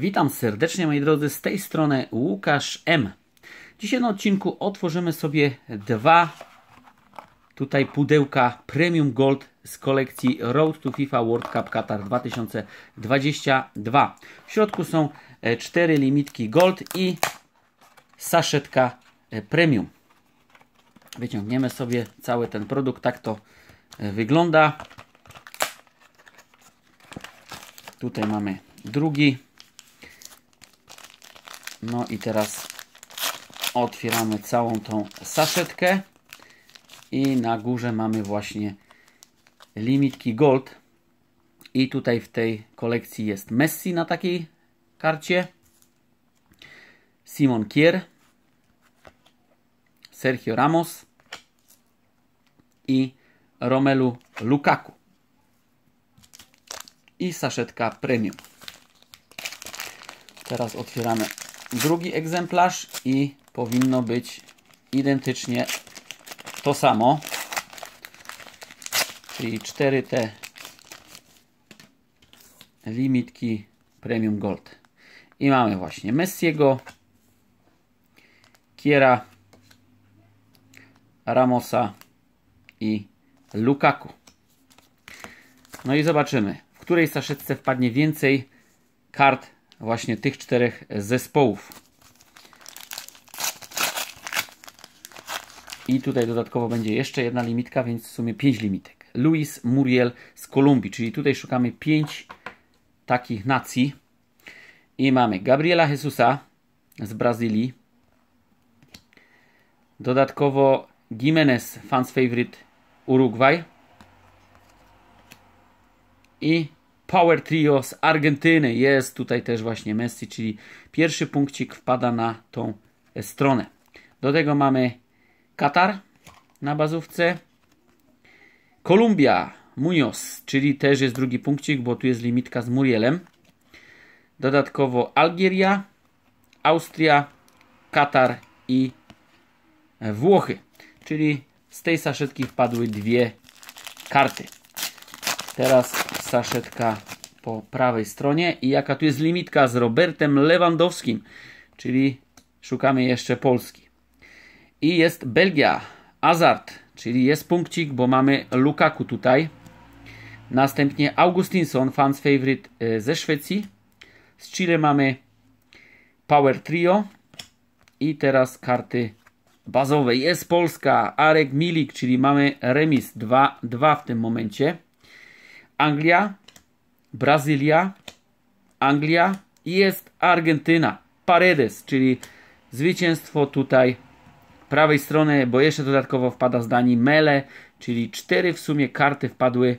Witam serdecznie moi drodzy, z tej strony Łukasz M. Dzisiaj na odcinku otworzymy sobie dwa tutaj pudełka Premium Gold z kolekcji Road to FIFA World Cup Qatar 2022. W środku są e, cztery limitki Gold i saszetka e, Premium. Wyciągniemy sobie cały ten produkt, tak to e, wygląda. Tutaj mamy drugi. No i teraz otwieramy całą tą saszetkę. I na górze mamy właśnie limitki Gold. I tutaj w tej kolekcji jest Messi na takiej karcie. Simon Kier. Sergio Ramos. I Romelu Lukaku i saszetka premium. Teraz otwieramy drugi egzemplarz i powinno być identycznie to samo. Czyli 4 te limitki Premium Gold. I mamy właśnie Messiego, Kiera, Ramosa i Lukaku. No i zobaczymy, której saszetce wpadnie więcej kart właśnie tych czterech zespołów. I tutaj dodatkowo będzie jeszcze jedna limitka, więc w sumie 5 limitek. Luis Muriel z Kolumbii, czyli tutaj szukamy 5 takich nacji. I mamy Gabriela Jesusa z Brazylii. Dodatkowo Jimenez, fans favorite Uruguay i Power Trio z Argentyny. Jest tutaj też właśnie Messi, czyli pierwszy punkcik wpada na tą stronę. Do tego mamy Katar na bazówce. Kolumbia, Munoz, czyli też jest drugi punkcik, bo tu jest limitka z Murielem. Dodatkowo Algieria, Austria, Katar i Włochy. Czyli z tej saszetki wpadły dwie karty. Teraz saszetka po prawej stronie i jaka tu jest limitka z Robertem Lewandowskim, czyli szukamy jeszcze Polski. I jest Belgia, Azart, czyli jest punkcik, bo mamy Lukaku tutaj. Następnie Augustinson, fans favorite e, ze Szwecji. Z Chile mamy Power Trio. I teraz karty bazowe. Jest Polska, Arek Milik, czyli mamy remis 2-2 w tym momencie. Anglia, Brazylia, Anglia i jest Argentyna. Paredes, czyli zwycięstwo tutaj prawej strony, bo jeszcze dodatkowo wpada z Danii Mele, czyli cztery w sumie karty wpadły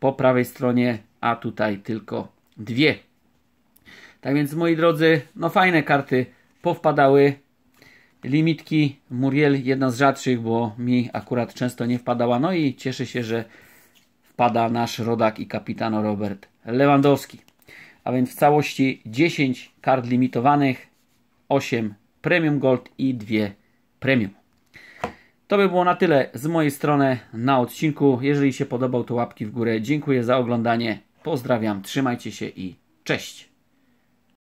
po prawej stronie, a tutaj tylko dwie. Tak więc moi drodzy, no fajne karty powpadały. Limitki Muriel jedna z rzadszych, bo mi akurat często nie wpadała. No i cieszę się, że pada nasz rodak i kapitan Robert Lewandowski. A więc w całości 10 kart limitowanych, 8 Premium Gold i 2 Premium. To by było na tyle z mojej strony na odcinku. Jeżeli się podobał, to łapki w górę. Dziękuję za oglądanie. Pozdrawiam, trzymajcie się i cześć.